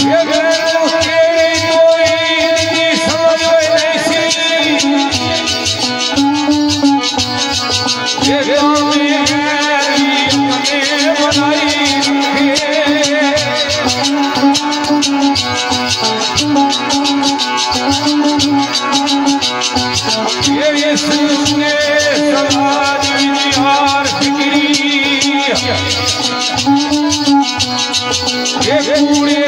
Yeah, yeah. 우 울.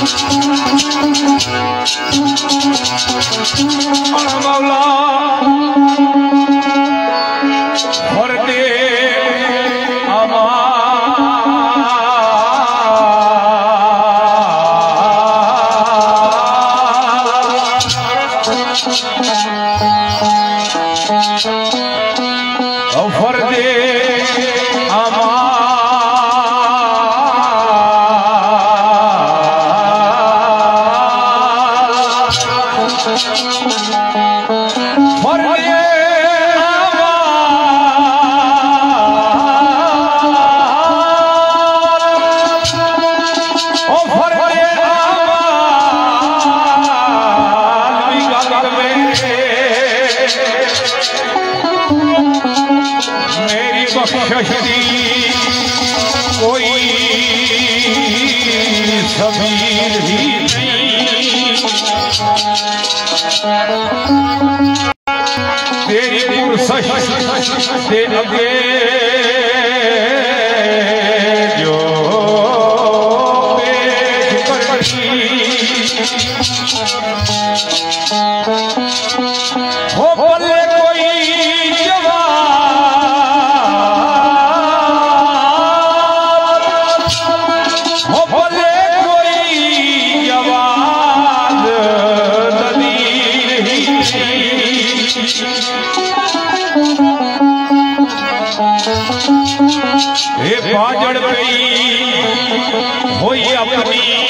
I'm Mawla. اے باجڑ پئی ہوئی اپنی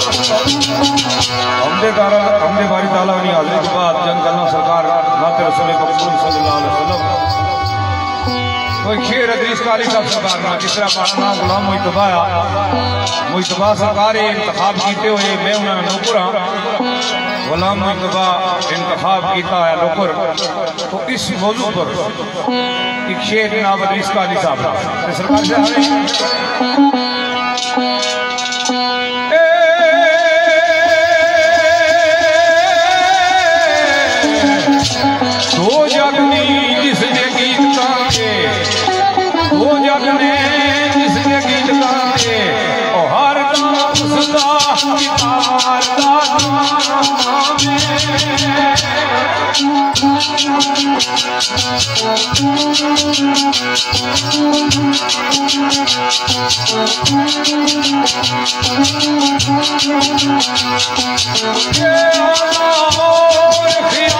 حمد کارا حمد باری تعالیٰ عنی حضرت کے جنگ اللہ سرکار نات رسول مقبول صلی اللہ علیہ وسلم کوئی خیر ادریس کالی کا سرکار نہ کس طرح پارنا غلام مجتبہ آیا مجتبہ سرکار انتخاب کیتے ہوئے میں انہوں نے نوکر ہاں غلام مجتبہ انتخاب کیتا ہے نوکر تو اس موضوع پر ایک شیخ نام ادریس کالی صاحب سرکار سے آئے Yeah, oh,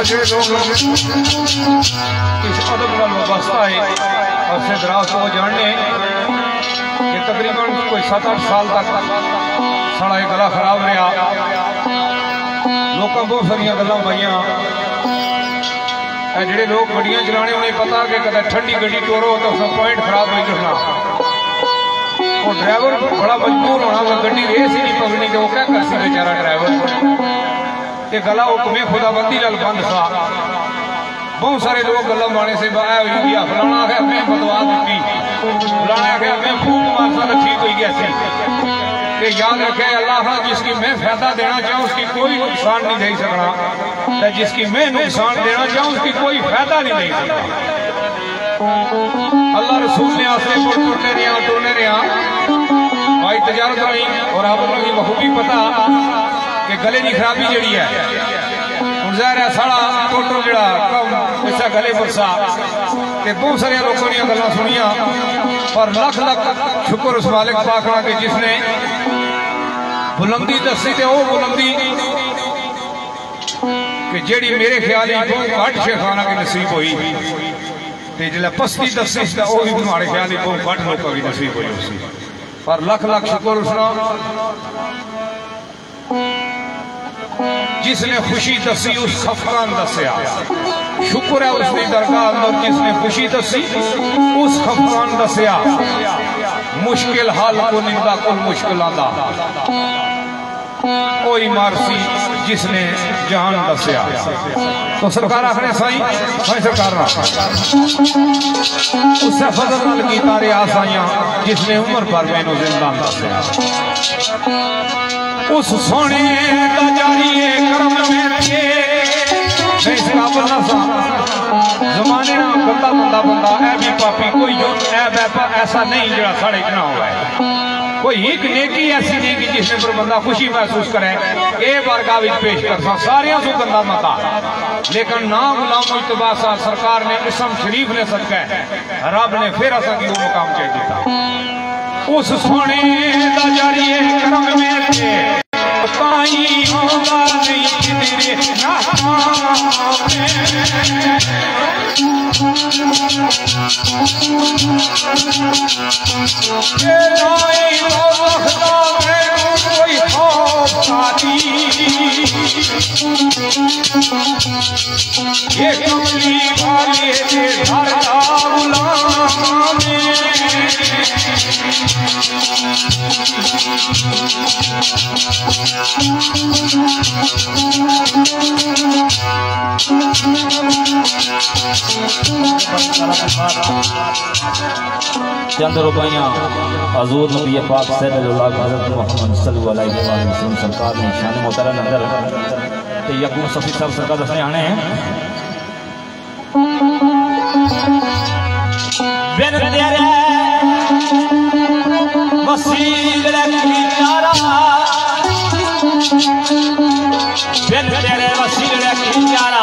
اس ادب نال وابستہ ہے عرصے دراز کو جاننے کہ تقریباً کوئی سات اٹھ سال تک سڑا یہ گلا خراب رہا لوگوں بہت ساری گلیں پائیاں جڑے لوگ گڈیاں چلانے انہیں پتا کہ کدے ٹھنڈی گڈی ٹورو تو اس پوائنٹ خراب نہیں کرنا اور ڈرائیور بڑا مجبور ہونا وہ گڈی ریس ہی نہیں پکڑنی کہ وہ کیا کر بیچارہ ڈرائیور کہ گلا حکمے خدا بندی لال بند سا۔ بہت سارے لوگ گلا مانے سے بایا ہوئی گیا فلانا ہے ہمیں بدوا دیتی۔ فلانا ہے ہمیں پھوک مارسا تو ٹھیک ہوئی گیا سی۔ کہ یاد رکھے، اللہ ہاں جس کی میں فائدہ دینا چاہوں، اس کی کوئی نقصان نہیں دے سکنا۔ جس کی میں نقصان دینا چاہوں، اس کی کوئی فائدہ نہیں دے سکنا۔ اللہ رسول نے آسرے پر ٹرنے رہا ٹرنے رہا بھائی، تجارت نہیں اور آپ لوگوں کی بخوبی پتا۔ گلے کی خرابی جڑی ہے ہوں ظاہر ہے ساڑا ٹوٹل جڑا کم اسا گلے پرسا کہ بہت سارے لوگوں نے گلاں سنیاں پر لکھ لکھ شکر اس مالک پاکنا کہ جس نے بلندی دسی تے وہ بلندی کہ جیڑی میرے خیال ہی بہت گھٹ شیخانہ کی نصیب ہوئی تے جلے پستی دسی تے وہ بھی تمہارے خیال ہی بہت گھٹ لوگوں کی نصیب ہوئی اسی پر لکھ لکھ شکر اسنا جس نے خوشی دسی اس خفقان دسیا شکر ہے اس نے درگاہ اندر جس نے خوشی دسی اس خفقان دسیا مشکل حال کو نندا کل مشکل آدھا کوئی مارسی جس نے جہان دسیا تو سرکار آخر سائی سائی سرکار رہا اس سے فضل نال کی تارے آسائیاں جس نے عمر پر میں نو زندان دسیا اس سونے دا جاری کرم میں رکھے میں اس قابل نہ سا۔ زمانے نہ بندہ بندہ بندہ، اے بھی پاپی، کوئی جو اے بیپا ایسا نہیں جڑا ساڑے اتنا ہوا ہے کوئی ایک نیکی ایسی نہیں کہ جس نے پر بندہ خوشی محسوس کرے۔ اے بارگاہ وچ پیش کر سا ساریاں سو بندہ متا۔ لیکن نام غلام اجتبا سا، سرکار نے اسم شریف نے صدقہ ہے۔ رب نے پھر اسا کی وہ مقام چاہیے دیتا اس سونے دا جاری کرم میں تھے پائی ہوگا نہیں تیرے کوئی خوف آتی یہ کملی والے گھر کا غلام جی چند روپیاں حضور نبی پاک صلی اللہ حضرت محمد صلی اللہ علیہ وسلم سرکار نے شان محترم اندر تے یقین صفی صاحب سرکار دسنے آنے ہیں۔ بن تیرے وسیل رکھی چارا بن تیرے وسیل رکھی چارا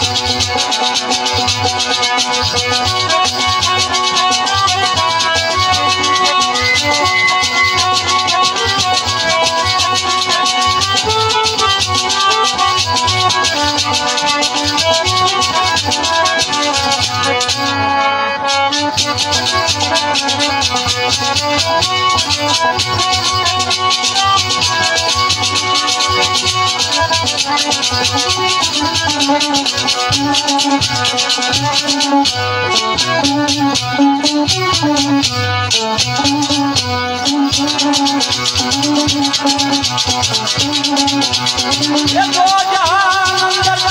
یہ دو جہان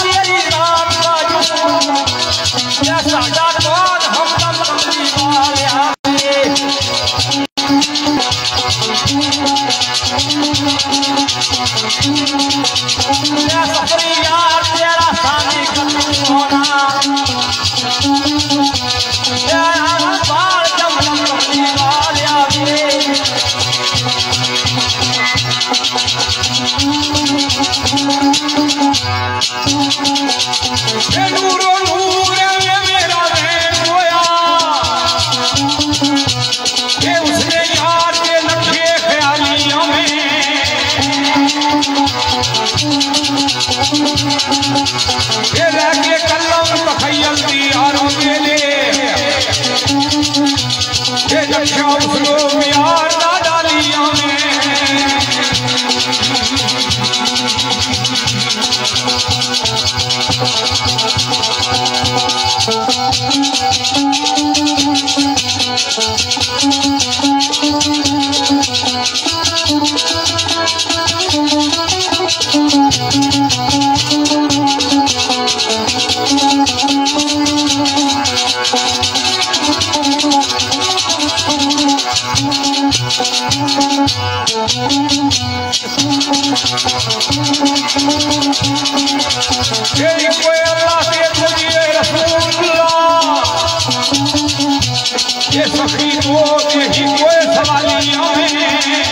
یہ سخی تو یہی کوئی سوالیاں ہیں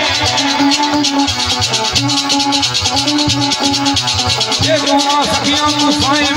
یہ دونوں سخیاں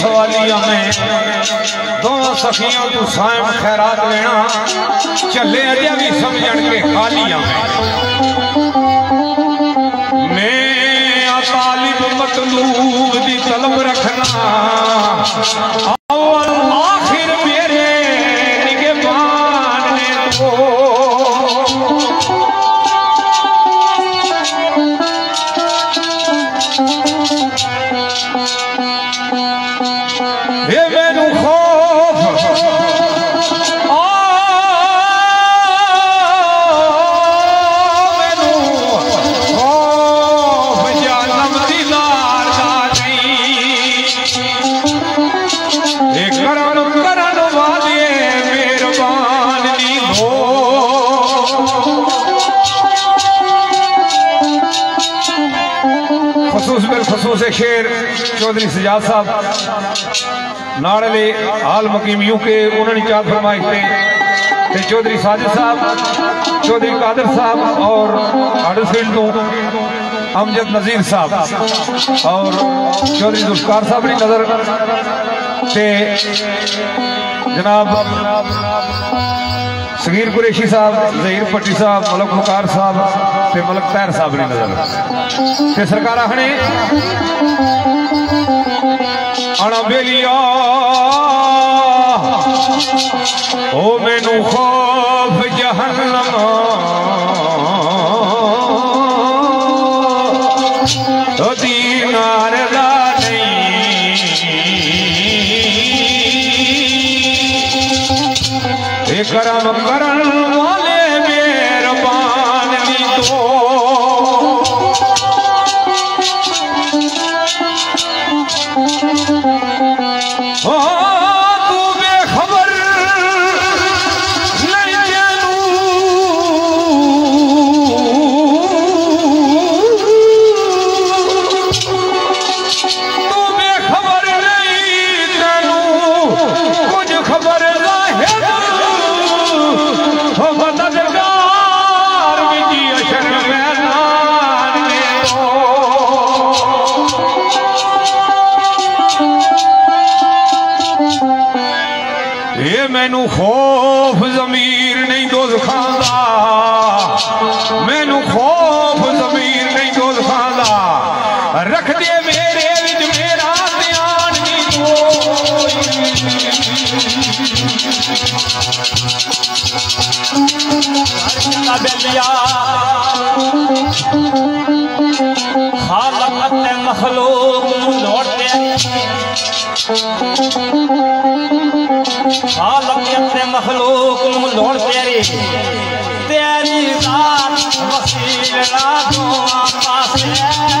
تے ایک سوالیاں میں دونوں سخیاں تو سائم خیرات لینا چلے اجے بھی سمجھن کے خالیاں میں میں طالب مطلوب دی چودھری سجاد صاحب ناڑلے حال مقیم یوں کے انہوں نے چاہت فرمائی تھے کہ ساجد صاحب چودھری قادر صاحب اور امجد نظیر صاحب اور چودھری ذوالفقار صاحب نے نظر تے جناب صغیر قریشی صاحب ظہیر پٹی صاحب، ملک مکار صاحب تے ملک طاہر صاحب نے نظر۔ تے سرکار آخنے اڑا بیلیا او مینو خوف جہنم۔ نہیں اے رکھ دے میرے وچ، میرا دھیان نہیں کوئی بلیا خالقت مخلوق لوٹے خالقت مخلوق لوڑ تیری تیری ذات وسیل نہ دو پاسے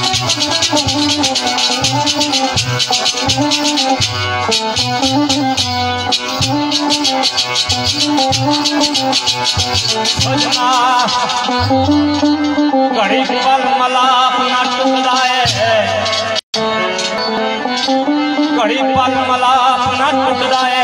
گڑی پر ملاپ نہ ٹکتا ہے گڑی پر ملاپ ہے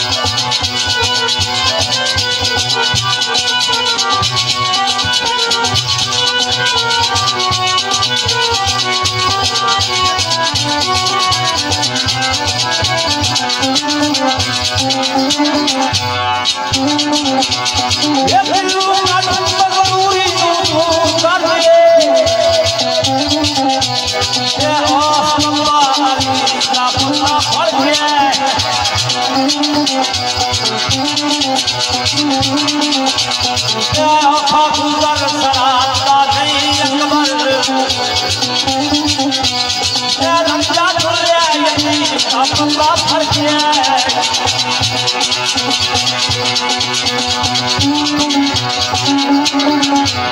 Yeah.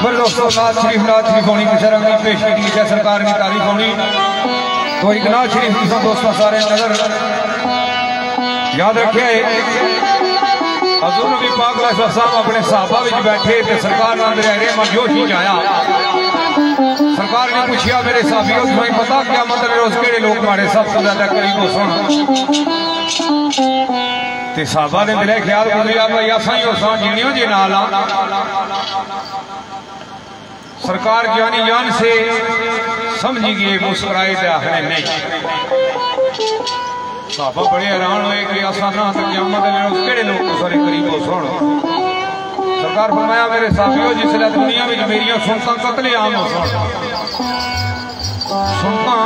میرے دوستوں ناز شریف ناز شریف ہونی کی شرم نہیں، پیش کی ہے، سرکار کی تعریف ہونی۔ تو ایک ناز شریف کی سب دوستوں سارے نظر یاد رکھے حضور نبی پاک علیہ السلام اپنے صحابہ وچ بیٹھے، تے سرکار نال رہ رہے مر جوش ہی آیا۔ سرکار نے پوچھیا، میرے صحابیوں تمہیں پتا کیا مطلب روز کیڑے لوگ مارے؟ سب سے زیادہ قریب ہو سن تے صحابہ نے میرے خیال کو دیا بھائی اساں ہی ہو سن جنیوں جی نال سرکار جانی جان سے سمجھی گئے مسکرائے دے آخرے نہیں۔ صحابہ بڑے حیران ہوئے کہ ایسا نہ تو قیامت علیہ روز کیڑے لوگ کو سارے قریب ہو سن سرکار فرمایا میرے ساتھیوں جس لیے دنیا میں میریاں سنتا قتل عام ہو سن۔ سنتا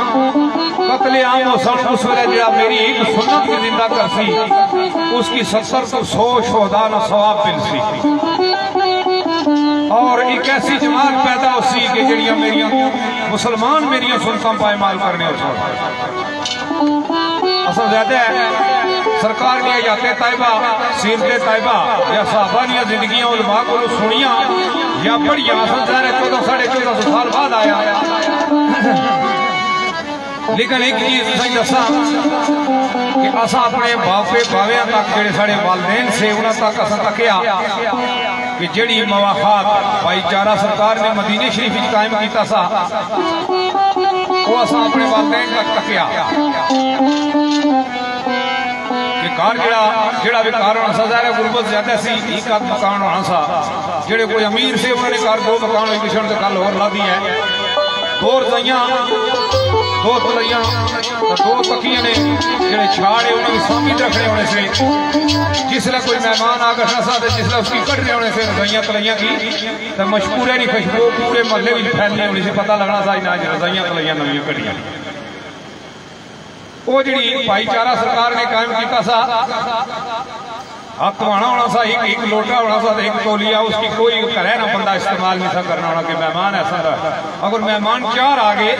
قتل عام ہو سن، اس ویلے جڑا میری ایک سنت کی زندہ کر سی، اس کی ستر تو سو شہداء نہ ثواب مل سی۔ اور ایک ایسی جماعت پیدا ہو سی کہ جڑیاں میریاں مسلمان میریاں سنتا پائمال کرنے ہو سن۔ اصل زیادہ ہے سرکار نے آیات طائبہ سیرت طائبہ، یا صحابہ نے زندگیاں، علماء کو سنیاں، یا پڑھیاں اصل ظاہر ہے چودہ، ساڑھے چودہ سو سال بعد آیا۔ لیکن ایک چیز صحیح دسا کہ اسا اپنے باپے، باویاں تک، جڑے ساڑے والدین سے، انہاں تک اسا تکیا کہ جڑی مواخات بھائی چارہ سرکار نے مدینہ شریف وچ قائم کیتا سا، وہ اسا اپنے والدین تک تکیا کہ جڑا جڑا بھی ہونا سا ظاہر ہے غربت زیادہ سی ایک آدھ مکان ہونا سا جڑے کوئی امیر سے انہوں نے کار دو مکان ہوئی کشن سے کل اور لا دی ہے دو رضائیاں دو تلیاں دو تکیاں نے جڑے چھاڑے انہوں نے سامید رکھنے ہونے سے جس لیے کوئی مہمان آگا سا تھے جس لیے اس کی کٹنے ہونے سے رضائیاں تلیاں کی تو مشکور ہے نہیں خشبو پورے محلے بھی پھیلنے ہونے سے پتہ لگنا سا انہاں رضائیاں تلیاں نویاں کٹیاں وہ جڑی بھائی چارہ سرکار نے قائم کیتا سا ہاتھ توانا ہونا سا ایک ایک لوٹا ہونا سا ایک تولیا اس کی کوئی کرے نہ بندہ استعمال نہیں سا کرنا ہونا کہ مہمان ایسا رہا اگر مہمان چار آگے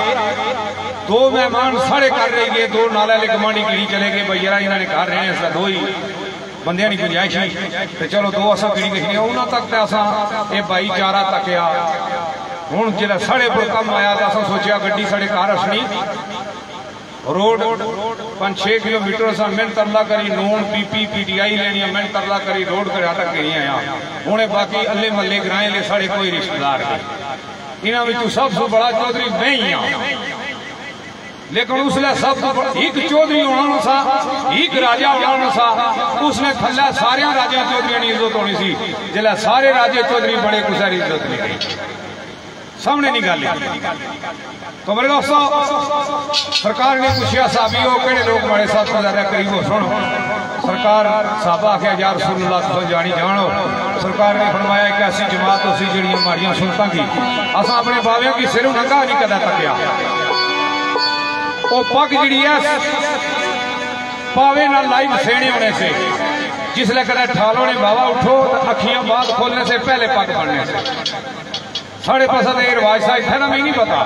دو مہمان ساڑے کر رہے گئے دو نالے لے کمانی کی چلے گئے بھئی یرا انہوں نے کر رہے ہیں دو ہی بندیاں نہیں گنجائش ہی تو چلو دو اسا کڑی گئی انہوں تک تے اسا اے بھائی چارہ تکیا ہوں جلے ساڑے پر کم آیا تو اسا سوچیا گڈی ساڑے کار اسنی روڈ پانچ چھ کلو میٹر سا من ترلا کری، نون، پی پی پی ڈی آئی لینی من ترلا کری، روڈ کرے تک نہیں آیا۔ انہیں باقی اللہ ملے گرائیں لے ساڑے کوئی رشتہ دار گئے انہاں میں تو سب سے بڑا چودری میں ہی ہوں لیکن اس لیے سب سے بڑا، ایک چودری ہونا سا، ایک راجہ ہونا سا۔ اس نے تھلے سارے راجہ چودری نہیں عزت ہونی سی۔ جلے سارے راجہ چودری بڑے کساری عزت نہیں۔ گئی سامنے نہیں گالی تو میرے دوستو سرکار نے پوچھیا صحابی ہو کہنے لوگ بڑے ساتھ پر زیادہ قریب ہو سنو سرکار صحابہ آخیا یا رسول اللہ تو جانی جانو سرکار نے فرمایا کہ ایسی جماعت اسی جڑی ہماریاں سنتا کی اسا اپنے باویوں کی سر ننگا نہیں کدا تکیا وہ پگ جڑی ہے پاوے نہ لائیو سینے ہونے سے جس لیے کہتا ہے ٹھالوں نے بابا اٹھو اکھیاں بعد کھولنے سے پہلے پگ پڑنے سے ساڑھے پسا تو یہ رواج سا اتھا نا، میں نہیں پتا۔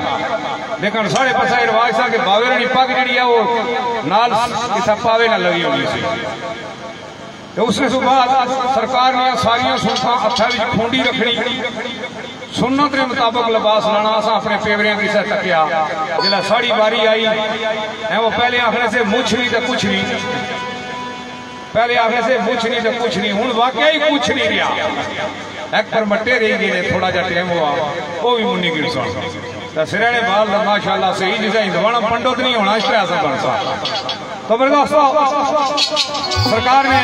لیکن ساڑھے پسا یہ رواج سا کہ باوے رنی پاک جڑی ہے، وہ نال کسا پاوے نہ لگی ہونی سی۔ تو اس نے بعد سرکار نے ساریاں سنتا اتھا بھی کھونڈی رکھنی۔ سنت نے مطابق لباس لانا اسا اپنے پیوریاں کی سے تکیا۔ جلہ ساڑی باری آئی، ہیں وہ پہلے آخرے سے مجھ نہیں تو کچھ نہیں پہلے آخرے سے مجھ نہیں تو کچھ نہیں ہون واقعی کچھ نہیں رہا ایک پر مٹے رہی جی گئے تھوڑا جا ٹیم ہوا، وہ بھی منی گڑ سا تو سرہنے بال دا ماشاءاللہ صحیح جسے ہندوانا پنڈوت نہیں ہونا اس طرح بن سا۔ تو میرے سرکار نے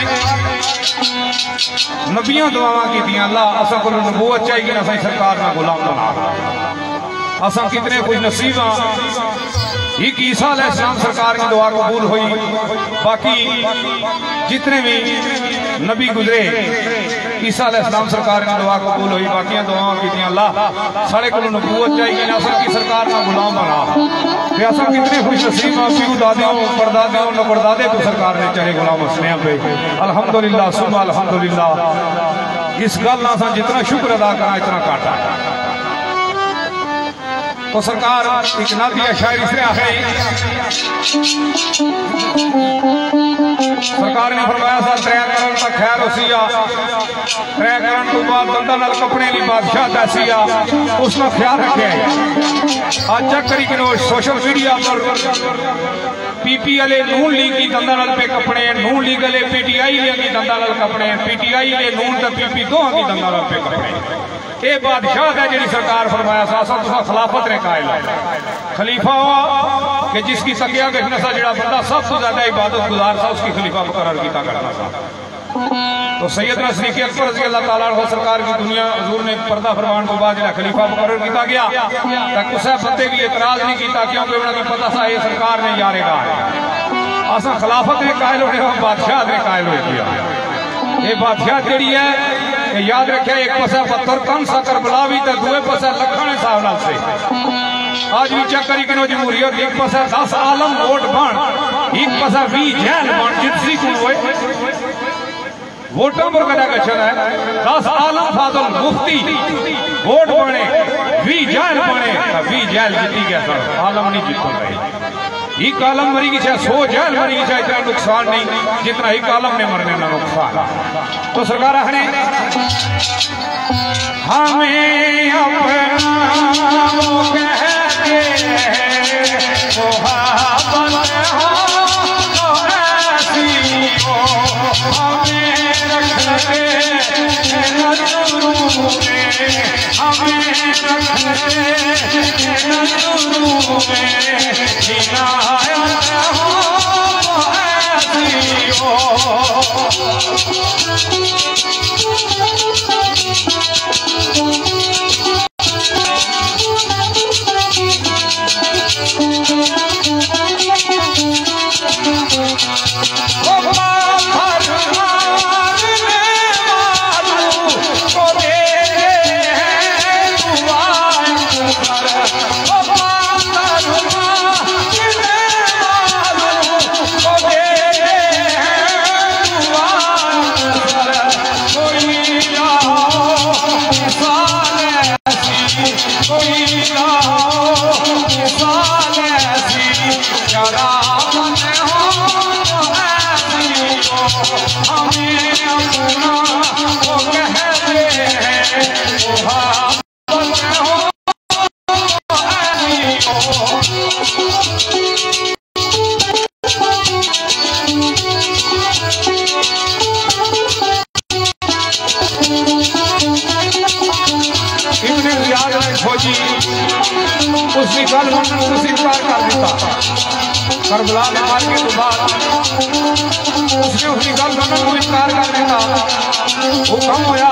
نبیوں دعاواں کی دیا اللہ اسا کو نبوت چاہیے کہ اسا سرکار نہ غلام بنا۔ اسا کتنے خوش نصیب ہاں۔ ایک عیسیٰ علیہ السلام سرکار کی دعا قبول ہوئی۔ باقی جتنے بھی نبی گزرے۔ عیسیٰ علیہ السلام سرکار کی دعا قبول ہوئی باقی دعاوں کی دیا اللہ، سارے کو نبوت چاہیے ناصر کی سرکار کا غلام بنا۔ کہ ایسا کتنے خوش نصیب ہیں پیو دادیوں پردادیوں نپردادے تو سرکار نے چاہے غلام اسنے پہ الحمدللہ سمہ الحمدللہ۔ اس گل نہ جتنا شکر ادا کرنا اتنا کاٹا ہے تو سرکار ایک نادیہ شاعر اس نے آخری سرکار نے فرمایا سا ترے کرن تا خیر ہو ترے کرن تو بعد دندہ نال کپڑے لی بادشاہ تیسیا اس نے خیال رکھے۔ ہیں آج چک کری کنو سوشل میڈیا پر پی پی علی نون لی کی دندہ نال پہ کپڑے، نون لی گلے پی ٹی آئی لی کی دندہ نال کپڑے، پی ٹی آئی لی نون تا پی پی دو کی دندہ نال پہ کپڑے۔ اے بادشاہ ہے جنہی سرکار فرمایا سا سا خلافت نے قائل ہے۔ خلیفہ ہوا کہ جس کی سکیہ گھنا سا جڑا بندہ سب سے زیادہ عبادت گزار سا، اس کی خلیفہ مقرر کیتا کرنا سا۔ تو سیدنا صدیق اکبر رضی اللہ تعالیٰ عنہ سرکار کی دنیا حضور نے پردہ فرمان کو بعد جڑا خلیفہ مقرر کیتا گیا تک اسے بندے کی اعتراض نہیں کیتا، کیونکہ انہوں نے پتہ سا یہ سرکار نے یارے گا آسا خلافت نے قائل ہوئے اور بادشاہ نے قائل ہوئے کیا۔ یہ بادشاہ جڑی ہے؟ کہ یاد رکھے، ایک پسے پتھر کن سا کربلاوی تے دوے پسے لکھانے صاحب نال سے۔ آج بھی چک کری کنو جمہوریت، ایک پسے دس عالم ووٹ بان، ایک پسے وی جیل بان جتسی کو ہوئے۔ ووٹوں پر کدا گچھن ہے؟ دس عالم فاضل مفتی ووٹ بانے، وی جیل بانے، وی جیل جتی گیا سر عالم نہیں جتو رہے۔ ایک عالم مری کی چاہے سو جہل مری کی چاہے اتنا نقصان نہیں، جتنا ایک عالم نے مرنے نہ نقصان۔ تو سرکار رہنے ہمیں اپنا وہ کہتے ہیں، محبت ہو تو ایسی ہو، ہمیں رکھتے ہیں۔ نظروں میں ہمیں رکھتے ہیں نظروں میں جنا کربلا مار کے تو بعد اس نے اس کی گل سنن کو انکار کر دیتا حکم ہویا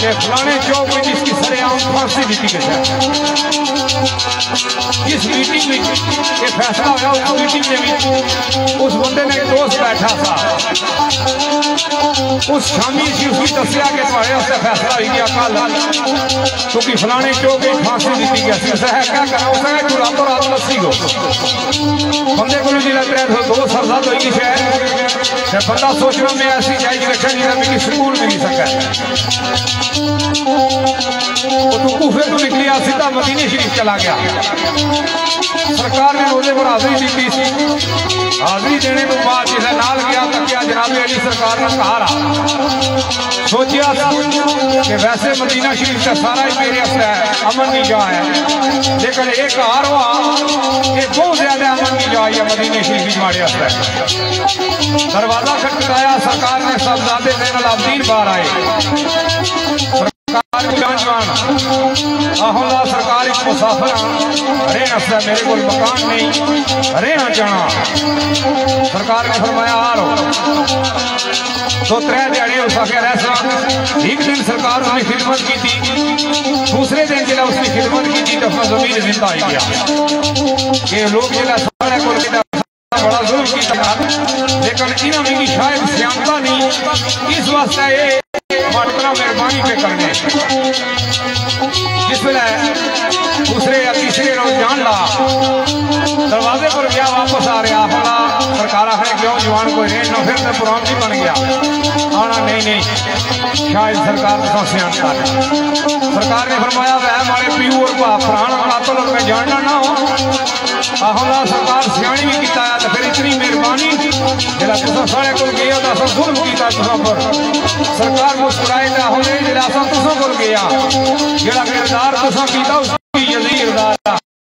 کہ فلانے چوک میں جس کی سرے عام پھانسی دیتی کے شاید جس میٹنگ میں یہ فیصلہ ہویا اس میٹنگ میں بھی اس بندے نے دوست بیٹھا تھا اس شامی سی اس کی تصیہ کے پڑھے اس سے فیصلہ ہوئی گیا کال کیونکہ فلانے چوک میں پھانسی دیتی کے سی اسے ہے کیا کرنا اسے ہے کہ راتوں رات لسی گو بندے کو نہیں لگ رہے تھے دو سرزاد ہوئی کی شہر کہ بندہ سوچنا میں ایسی جائے کہ رکھا نہیں رہا کہ سکون نہیں سکا وہ تو کوفے تو نکلی سیدھا مدینہ شریف چلا گیا۔ سرکار نے روزے پر حاضری دی تھی۔ حاضری دینے تو بعد جسے نال گیا تک کیا جناب علی سرکار نے کہا رہا۔ سوچیا کہ ویسے مدینہ شریف کا سارا ہی میرے اثر ہے، امن کی جا ہے۔ لیکن ایک ہار ہوا کہ بہت زیادہ امن کی جا ہے مدینہ شریف کی جماڑی اثر ہے۔ دروازہ کھٹکایا سرکار نے سب زیادہ زین العابدین باہر آئے۔ سرکار جان جانا آہوں مسافر رہنا سا میرے کوئی مکان نہیں رہنا چاہنا سرکار نے فرمایا آ تو ترے دیڑے اس آخیا، رہ ایک دن سرکار نے خدمت کی تھی دوسرے دن جلا اس نے خدمت کی تھی تو زمین زندہ ہی گیا۔ کہ لوگ جلا سارے کو بڑا ظلم کی لیکن انہوں نے شاید سیامتا نہیں۔ اس واسطے یہ ہاتھنا مہربانی پہ کرنے جس ویلے دوسرے یا تیسرے روز جان لا دروازے پر گیا واپس آ رہا آخر کیوں جوان کوئی رین نو پھر میں پرام نہیں بن گیا آنا نہیں نہیں شاید سرکار کا سیان کار سرکار نے فرمایا وہ ہمارے پیو اور باپ پرانا قاتل اور میں جاننا نہ ہوں آہو سرکار سیانی بھی کیتا ہے پھر اتنی مہربانی جڑا تسا سارے کول گیا تا سب ظلم کیتا تسا پر سرکار مسکرائے تا ہونے جڑا تسا تسا کول گیا جڑا کردار تسا کیتا اس کی یزیر دارا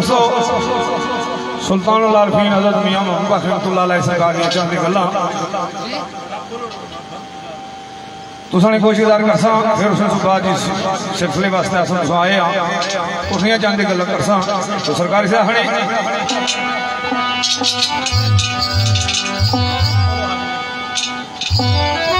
دوستو سلطان العارفین حضرت میاں محمد بخیر اللہ علیہ سرکار چاندی گلا۔ تساں کوشش دار کرساں پھر اس تو بعد اس سلسلے واسطے اساں تو آئے ہاں۔ اسیاں چاندی گلا کرساں۔ تو سرکار سے ہنے Thank you.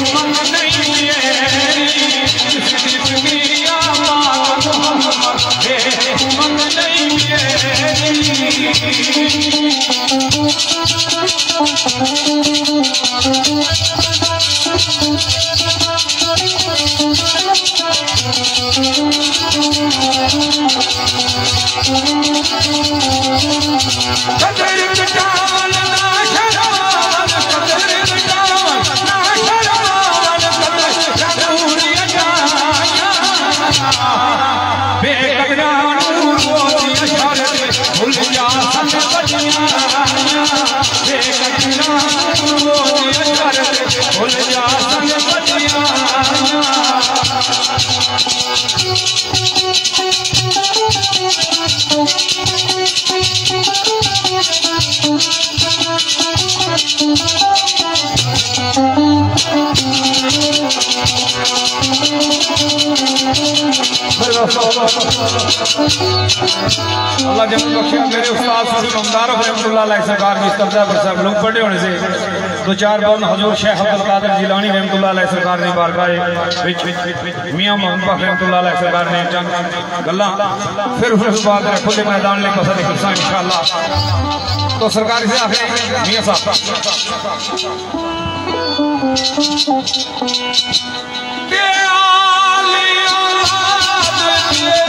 ہے من اللہ جب بخشے میرے استاد صلی فضل عمدار رحمۃ اللہ علیہ سرکار کی کردہ پر صاحب لوگ پڑھے ہونے سے دو چار بون حضور شیخ عبد قادر جیلانی رحمۃ اللہ علیہ سرکار نے بارگاہ وچ میاں محمد پاک رحمۃ اللہ علیہ سرکار نے جنگ گلہ پھر اس بات بعد کھلے میدان لے پسند کرسا انشاءاللہ۔ تو سرکار سے آخر میاں صاحب۔ دے آلیا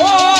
Oh!